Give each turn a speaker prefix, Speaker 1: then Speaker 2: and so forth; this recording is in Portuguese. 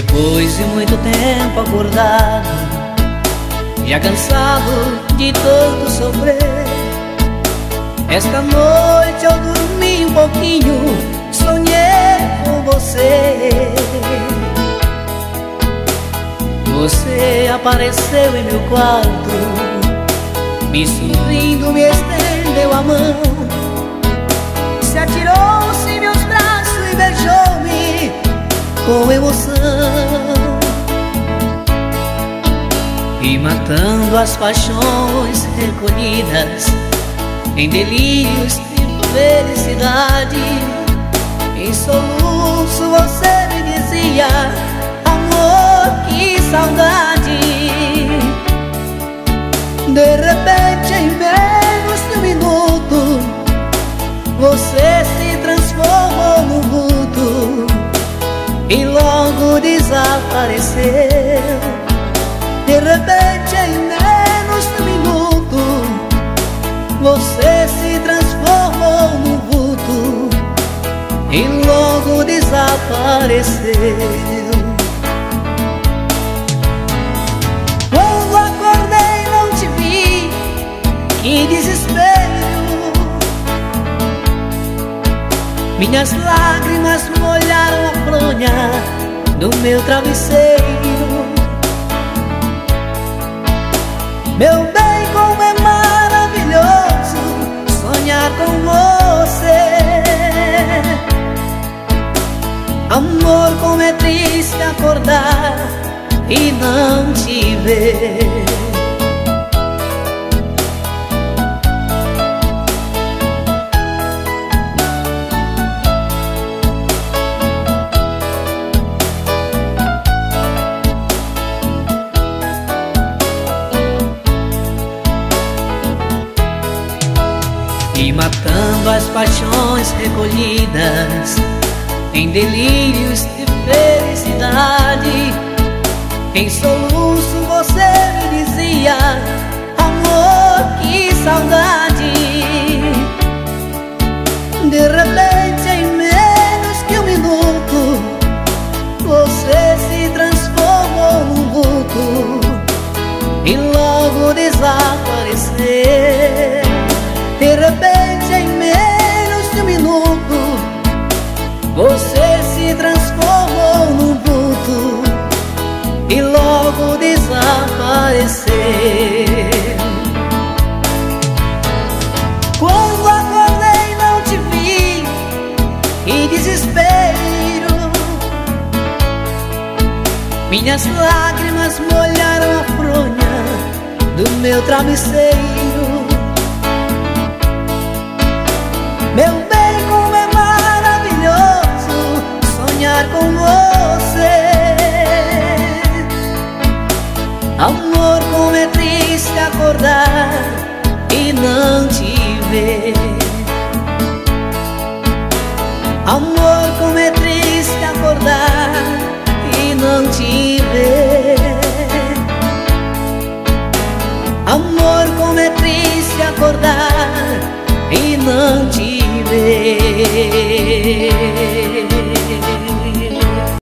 Speaker 1: Depois de muito tempo acordado Já cansado de tanto sofrer Esta noite eu dormi um pouquinho Sonhei com você. Você apareceu em meu quarto Me sorrindo, me estendeu a mão Se atirou-se Com emoção e matando as paixões recolhidas em delírios de felicidade. Em soluço você me dizia: Amor, que saudade. De repente, e logo desapareceu. De repente, em menos de um minuto, você se transformou no vulto e logo desapareceu. Minhas lágrimas molharam a fronha do meu travesseiro. Meu bem, como é maravilhoso sonhar com você. Amor, como é triste acordar e não te ver. E matando as paixões recolhidas Em delírios de felicidade. Em soluço você me dizia Amor, que saudade Minhas lágrimas molharam a fronha do meu travesseiro. Meu bem, como é maravilhoso sonhar com você. Amor, como é triste acordar e não te ver. Amor, como é triste acordar